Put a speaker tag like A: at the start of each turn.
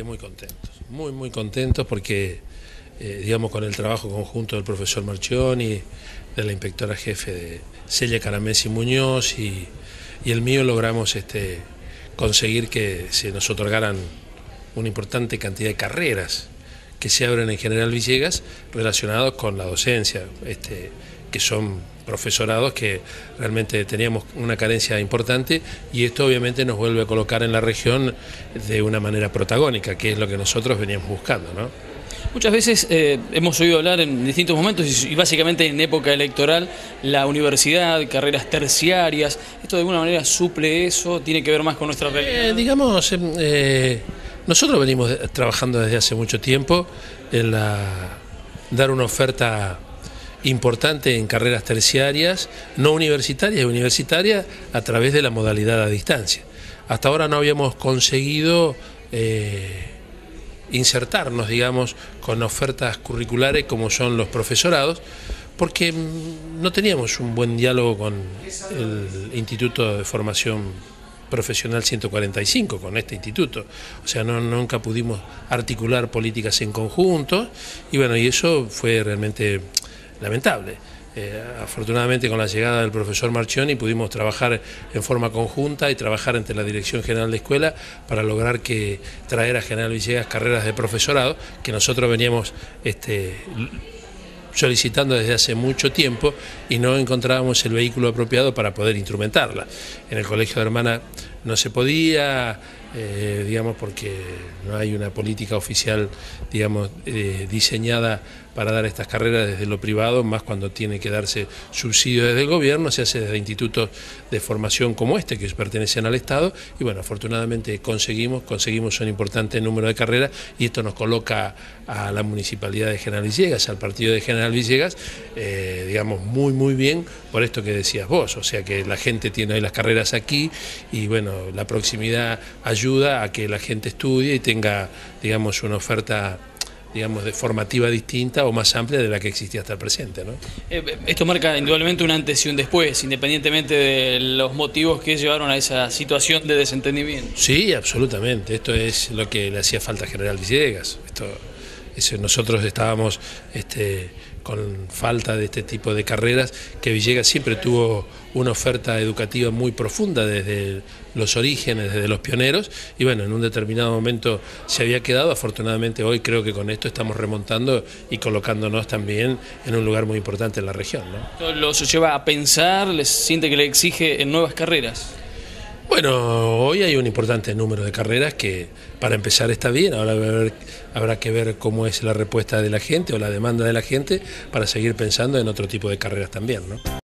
A: Muy contentos, muy muy contentos porque, eh, digamos, con el trabajo conjunto del profesor Marchioni, de la inspectora jefe de Celia Caramesi Muñoz y, el mío logramos este, conseguir que se nos otorgaran una importante cantidad de carreras que se abren en General Villegas relacionados con la docencia, este, que son profesorados que realmente teníamos una carencia importante y esto obviamente nos vuelve a colocar en la región de una manera protagónica, que es lo que nosotros veníamos buscando. ¿no?
B: Muchas veces eh, hemos oído hablar en distintos momentos y, básicamente en época electoral la universidad, carreras terciarias, ¿esto de alguna manera suple eso? ¿Tiene que ver más con nuestra
A: eh,
B: realidad?
A: digamos, em, eh, nosotros venimos trabajando desde hace mucho tiempo en la, dar una oferta importante en carreras terciarias, no universitarias y universitarias, a través de la modalidad a distancia. Hasta ahora no habíamos conseguido eh, insertarnos, digamos, con ofertas curriculares como son los profesorados, porque mm, no teníamos un buen diálogo con el Instituto de Formación Profesional 145, con este instituto. O sea, no, nunca pudimos articular políticas en conjunto y bueno, y eso fue realmente lamentable. Eh, afortunadamente con la llegada del profesor Marchioni pudimos trabajar en forma conjunta y trabajar entre la Dirección General de Escuela para lograr que traer a General Villegas carreras de profesorado que nosotros veníamos este, solicitando desde hace mucho tiempo y no encontrábamos el vehículo apropiado para poder instrumentarla. En el Colegio de Hermana no se podía, eh, digamos, porque no hay una política oficial, digamos, eh, diseñada para dar estas carreras desde lo privado, más cuando tiene que darse subsidio desde el gobierno, se hace desde institutos de formación como este, que pertenecen al Estado, y bueno, afortunadamente conseguimos, conseguimos un importante número de carreras, y esto nos coloca a la Municipalidad de General Villegas, al partido de General Villegas, eh, digamos, muy, muy bien por esto que decías vos, o sea que la gente tiene las carreras aquí, y bueno, la proximidad ayuda a que la gente estudie y tenga, digamos, una oferta digamos, de formativa distinta o más amplia de la que existía hasta el presente. ¿no?
B: Eh, esto marca indudablemente un antes y un después, independientemente de los motivos que llevaron a esa situación de desentendimiento.
A: Sí, absolutamente. Esto es lo que le hacía falta a General Villegas. Esto, nosotros estábamos este, con falta de este tipo de carreras, que Villegas siempre tuvo una oferta educativa muy profunda desde los orígenes, desde los pioneros, y bueno, en un determinado momento se había quedado, afortunadamente hoy creo que con esto estamos remontando y colocándonos también en un lugar muy importante en la región.
B: ¿no? ¿Los lleva a pensar, les siente que le exige en nuevas carreras?
A: Bueno, hoy hay un importante número de carreras que para empezar está bien, ahora habrá que ver cómo es la respuesta de la gente o la demanda de la gente para seguir pensando en otro tipo de carreras también. ¿no?